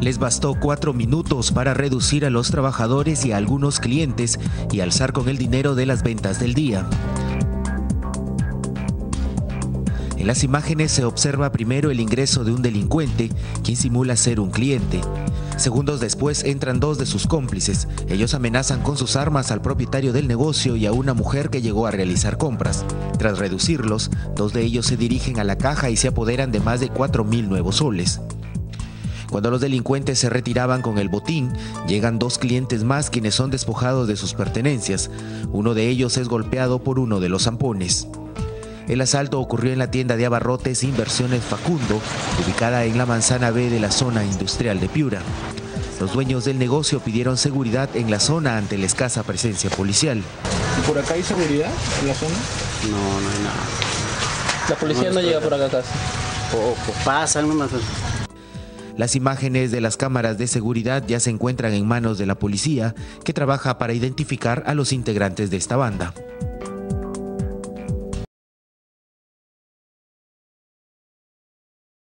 Les bastó cuatro minutos para reducir a los trabajadores y a algunos clientes y alzar con el dinero de las ventas del día. En las imágenes se observa primero el ingreso de un delincuente, quien simula ser un cliente. Segundos después entran dos de sus cómplices. Ellos amenazan con sus armas al propietario del negocio y a una mujer que llegó a realizar compras. Tras reducirlos, dos de ellos se dirigen a la caja y se apoderan de más de 4.000 nuevos soles. Cuando los delincuentes se retiraban con el botín, llegan dos clientes más quienes son despojados de sus pertenencias. Uno de ellos es golpeado por uno de los zampones. El asalto ocurrió en la tienda de abarrotes Inversiones Facundo, ubicada en la manzana B de la zona industrial de Piura. Los dueños del negocio pidieron seguridad en la zona ante la escasa presencia policial. ¿Y por acá hay seguridad en la zona? No, no hay nada. La policía no, llega por acá casi. Poco, pasan nomás. Las imágenes de las cámaras de seguridad ya se encuentran en manos de la policía, que trabaja para identificar a los integrantes de esta banda.